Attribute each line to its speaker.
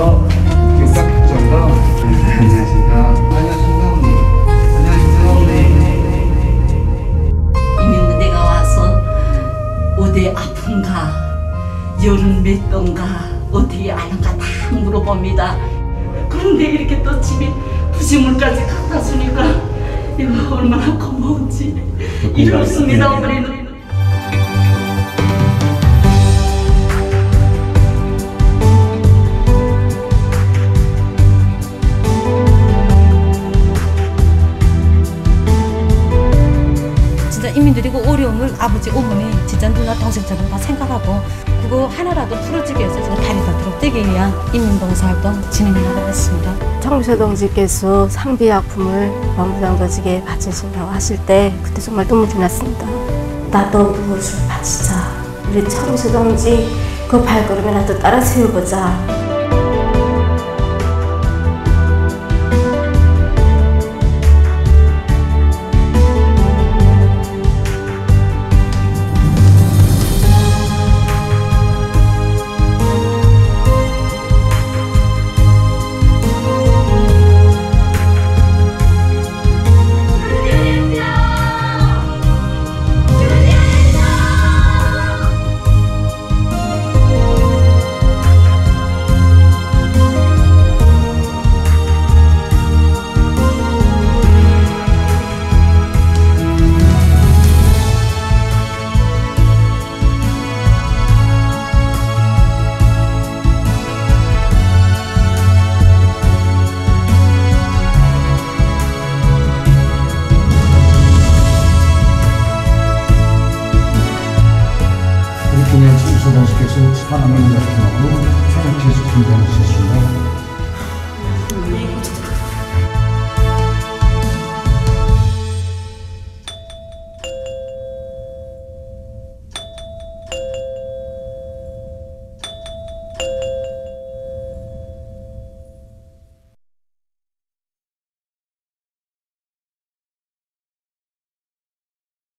Speaker 1: 그래서 육각 정도 안녕하십니까 여름 몇 던가 어떻게 아는가 다 물어봅니다. 그런데 이렇게 또 집에 부시물까지 갖다 주니까 이거 얼마나 고마운지 이렇습니다. 우리는
Speaker 2: 진짜 이민들이 그 어려움을 아버지, 어머니, 진짜 누나, 동생처럼 다 생각하고 그거 하나라도 풀어주기 위해서 제가 다리 닿도록 뛰기 위한 인민봉사활동 진행해 나가겠습니다.
Speaker 3: 정미소 동지께서 상비약품을 원부장도직에 바치신다고 하실 때 그때 정말 눈물이 났습니다. 나도 무엇을 바치자. 우리 정미소 동지 그 발걸음에 나도 따라 세워보자.
Speaker 4: 우서방씨께서 사랑을 약속하고 생각해서 공부하셨습니다.